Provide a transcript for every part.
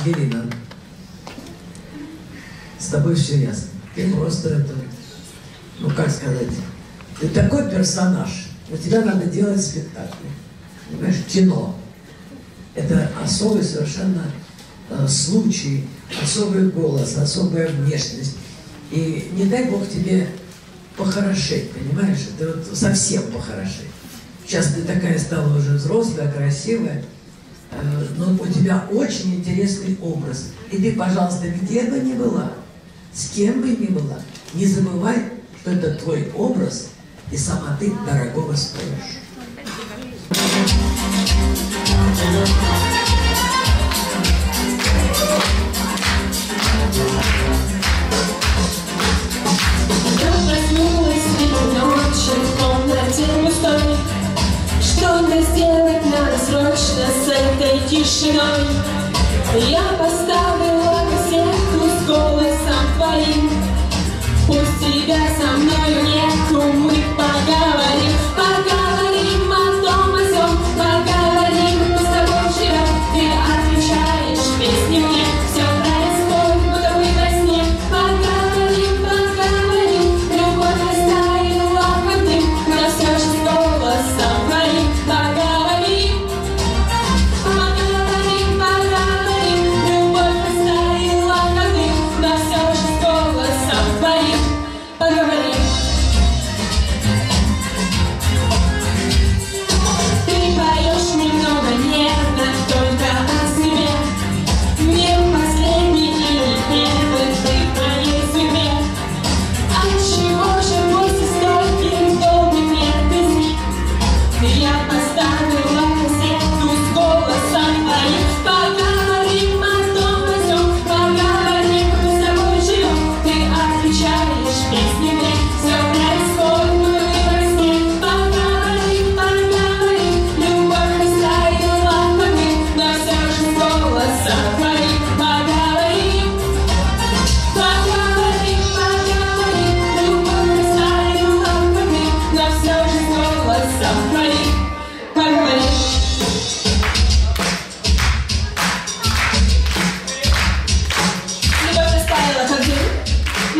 Ангелина, с тобой все ясно. Ты просто это, ну как сказать, ты такой персонаж, у тебя надо делать спектакль. Понимаешь, кино. Это особый совершенно э, случай, особый голос, особая внешность. И не дай Бог тебе похорошеть, понимаешь? Это вот совсем похорошеть. Сейчас ты такая стала уже взрослая, красивая, э, но у тебя очень интересный образ. И ты, пожалуйста, где бы ни была, с кем бы ни была, не забывай, что это твой образ, и сама ты дорогого стоишь. Тишиной. Я поставила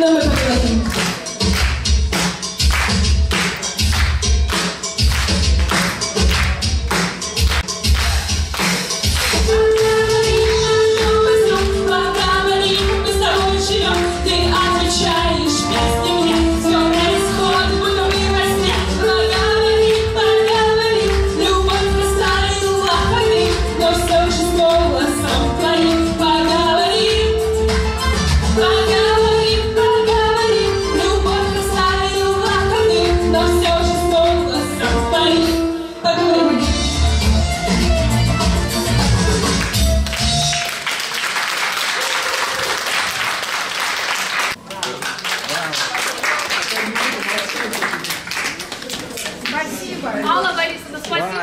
Não, mas eu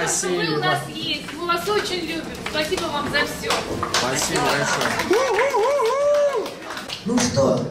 спасибо, вы у нас есть. Мы вас очень любим. Спасибо вам за все. Спасибо большое. Ну что,